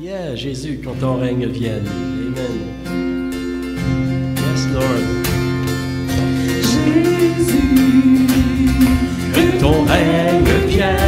Yeah, Jésus, quand ton règne vienne. Amen. Yes, Lord. Que ton règne vienne,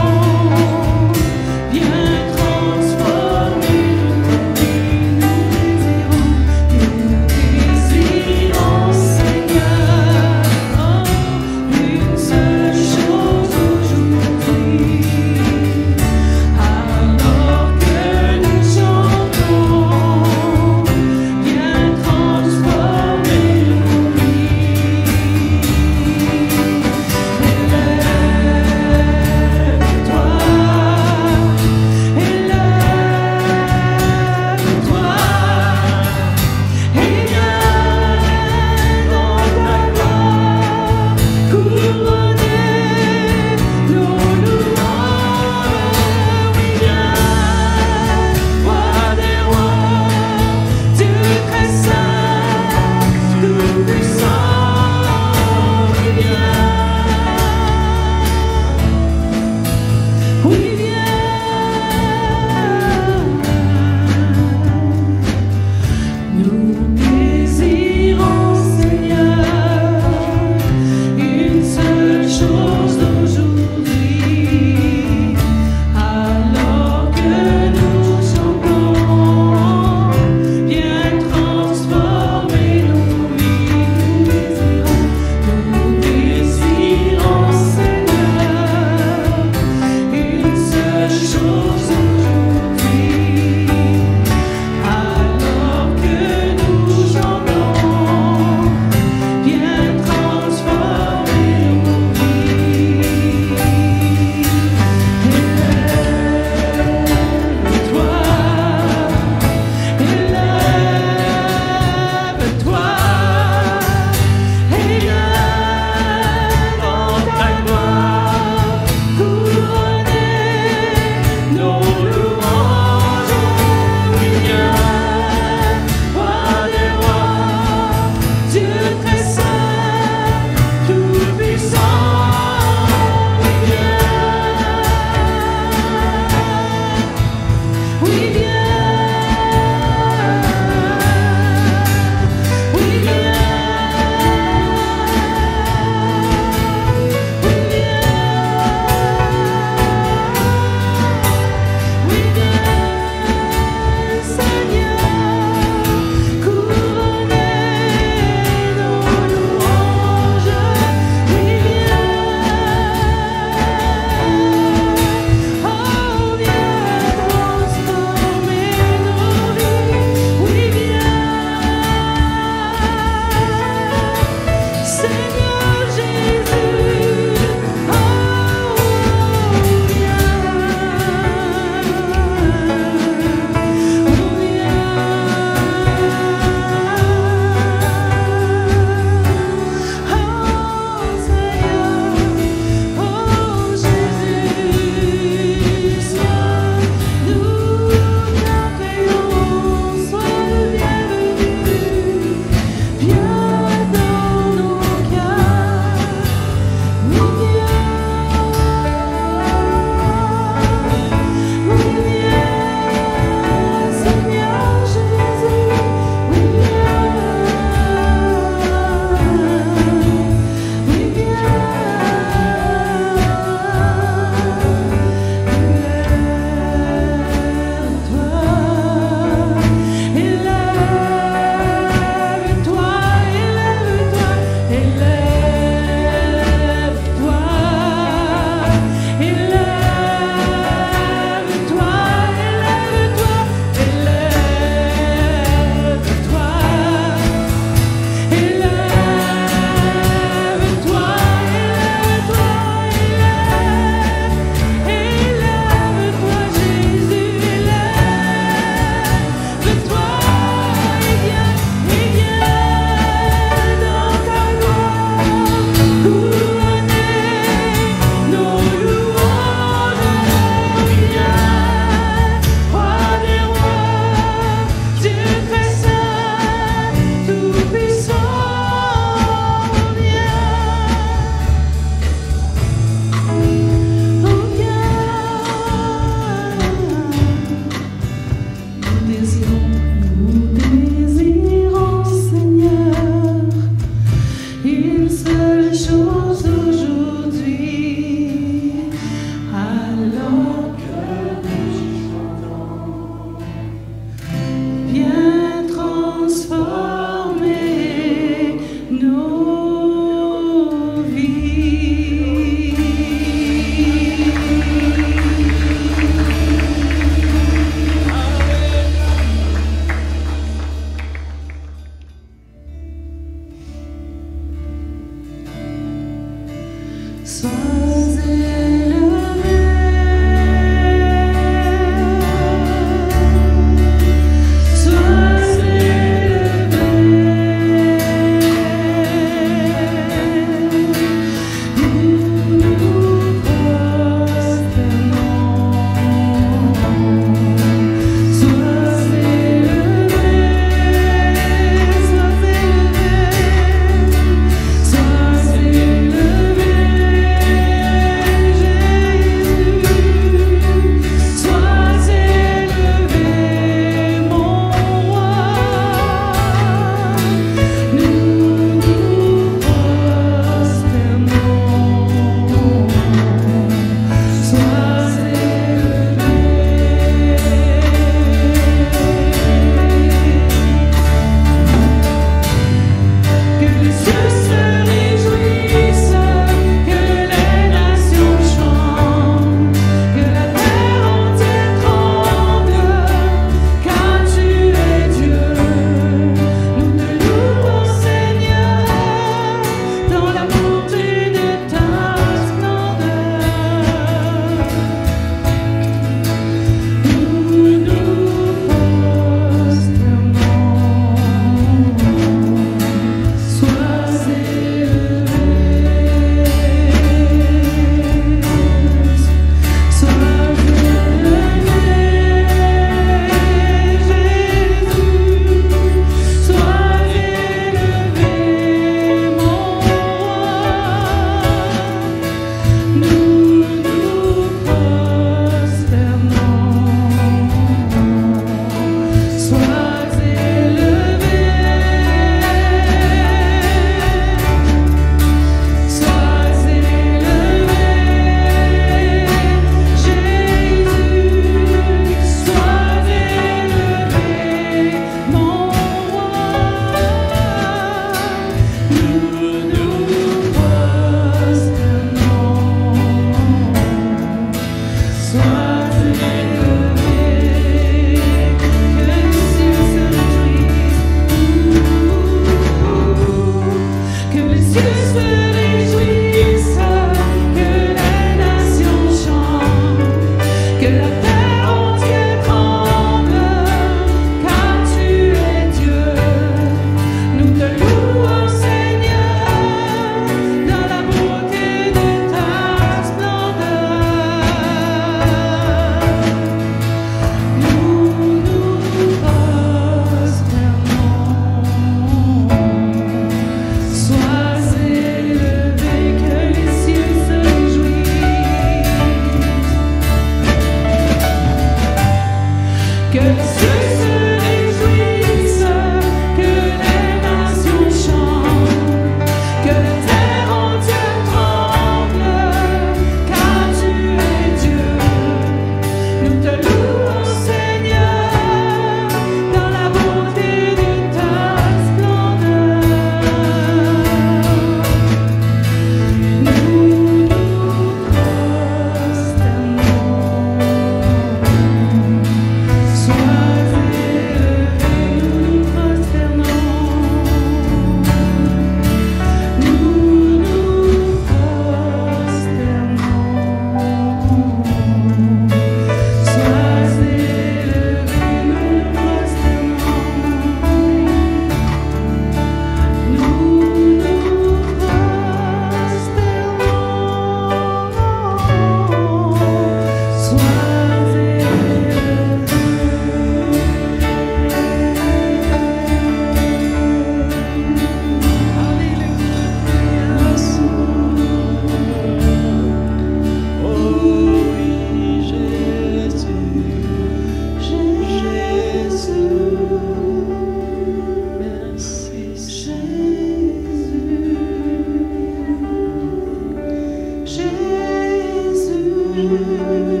you.